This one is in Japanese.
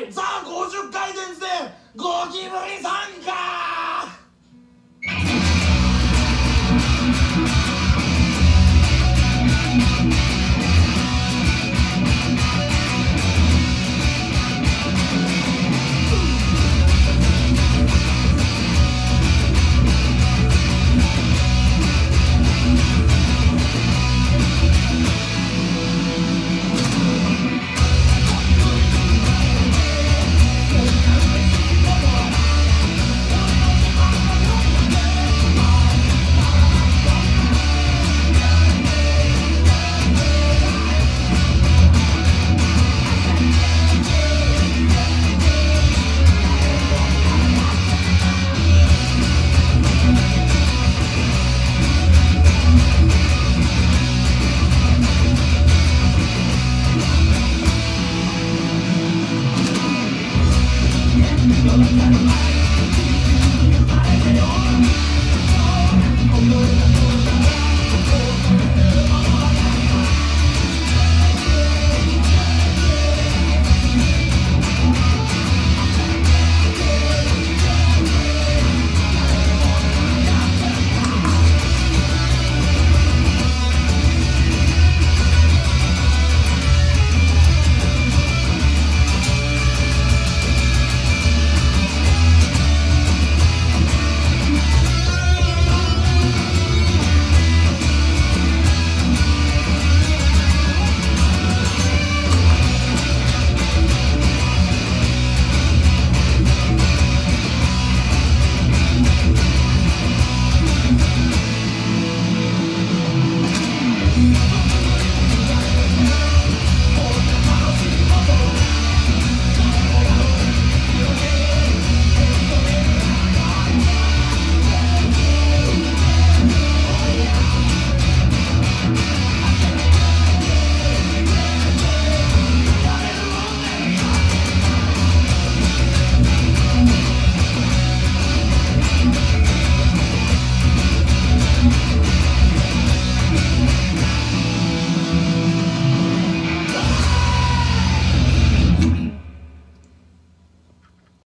はいさあ50回伝でゴキブリさんか Thank you.